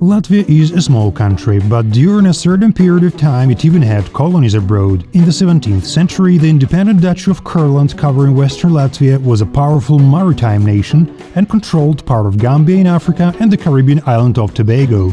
Latvia is a small country, but during a certain period of time it even had colonies abroad. In the 17th century, the independent Duchy of Courland, covering western Latvia, was a powerful maritime nation and controlled part of Gambia in Africa and the Caribbean island of Tobago.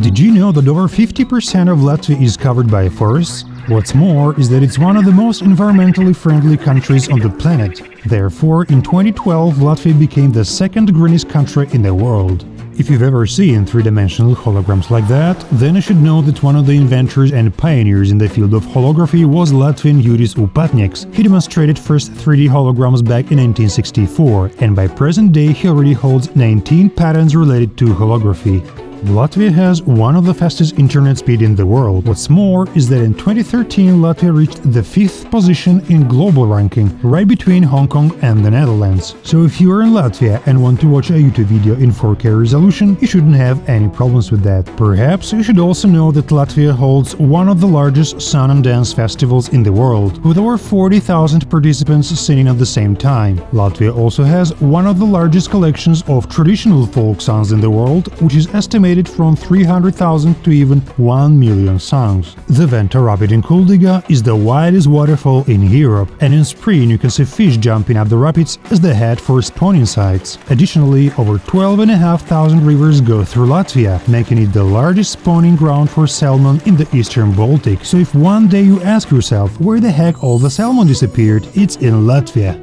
Did you know that over 50% of Latvia is covered by forests? What's more is that it's one of the most environmentally friendly countries on the planet. Therefore, in 2012, Latvia became the second greenest country in the world. If you've ever seen three-dimensional holograms like that, then you should know that one of the inventors and pioneers in the field of holography was Latvian Juris Upatnieks. He demonstrated first 3D holograms back in 1964, and by present day he already holds 19 patents related to holography. Latvia has one of the fastest internet speed in the world. What's more is that in 2013 Latvia reached the fifth position in global ranking, right between Hong Kong and the Netherlands. So if you are in Latvia and want to watch a YouTube video in 4K resolution, you shouldn't have any problems with that. Perhaps you should also know that Latvia holds one of the largest sun and dance festivals in the world, with over 40,000 participants singing at the same time. Latvia also has one of the largest collections of traditional folk songs in the world, which is estimated estimated from 300,000 to even 1 million songs. The Venta Rapid in Kuldiga is the widest waterfall in Europe, and in spring you can see fish jumping up the rapids as they head for spawning sites. Additionally, over 12,500 rivers go through Latvia, making it the largest spawning ground for salmon in the eastern Baltic. So if one day you ask yourself where the heck all the salmon disappeared, it's in Latvia.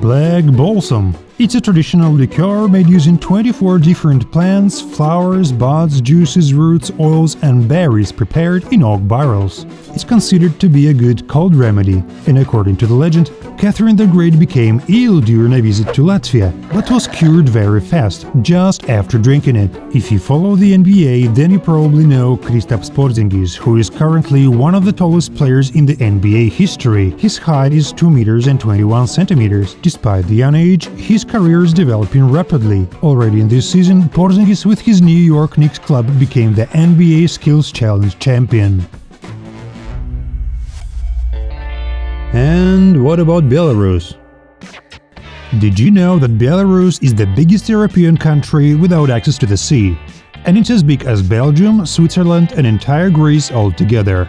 Black Balsam it's a traditional liqueur made using 24 different plants, flowers, buds, juices, roots, oils and berries prepared in oak barrels. It's considered to be a good cold remedy, and according to the legend, Catherine the Great became ill during a visit to Latvia, but was cured very fast, just after drinking it. If you follow the NBA, then you probably know Kristaps Porzingis, who is currently one of the tallest players in the NBA history. His height is 2 meters and 21 centimeters. Despite the young age, his career is developing rapidly. Already in this season, Porzingis with his New York Knicks club became the NBA Skills Challenge champion. And what about Belarus? Did you know that Belarus is the biggest European country without access to the sea? And it's as big as Belgium, Switzerland and entire Greece all together.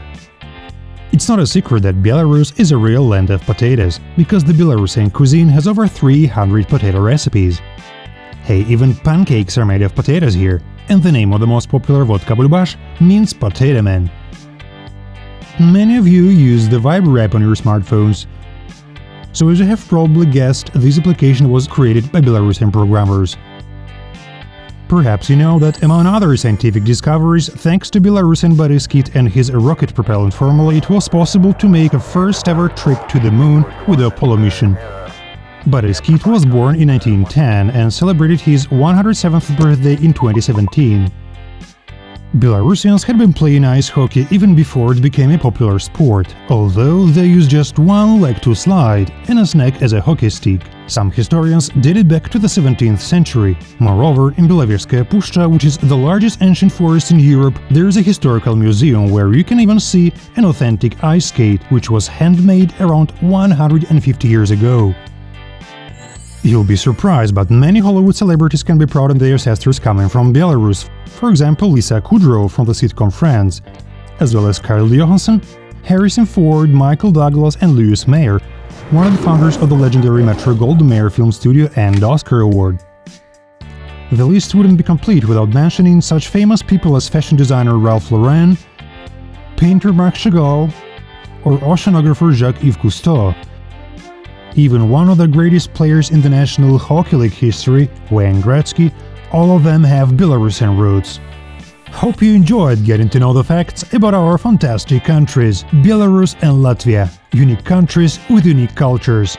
It's not a secret that Belarus is a real land of potatoes, because the Belarusian cuisine has over 300 potato recipes. Hey, even pancakes are made of potatoes here, and the name of the most popular vodka bulbash means potato man. Many of you use the Viber app on your smartphones, so as you have probably guessed, this application was created by Belarusian programmers. Perhaps you know that among other scientific discoveries, thanks to Belarusian Boris and his rocket propellant formula, it was possible to make a first ever trip to the moon with the Apollo mission. Boris was born in 1910 and celebrated his 107th birthday in 2017. Belarusians had been playing ice hockey even before it became a popular sport, although they used just one leg to slide and a snack as a hockey stick. Some historians date it back to the 17th century. Moreover, in Belovezhskaya Pushcha, which is the largest ancient forest in Europe, there is a historical museum where you can even see an authentic ice skate, which was handmade around 150 years ago. You'll be surprised, but many Hollywood celebrities can be proud of their ancestors coming from Belarus. For example, Lisa Kudrow from the sitcom Friends, as well as Scarlett Johansson, Harrison Ford, Michael Douglas and Louis Mayer, one of the founders of the legendary Metro-Goldwyn-Mayer Film Studio and Oscar Award. The list wouldn't be complete without mentioning such famous people as fashion designer Ralph Lauren, painter Marc Chagall, or oceanographer Jacques-Yves Cousteau, even one of the greatest players in the National Hockey League history, Wayne Gretzky, all of them have Belarusian roots. Hope you enjoyed getting to know the facts about our fantastic countries, Belarus and Latvia, unique countries with unique cultures.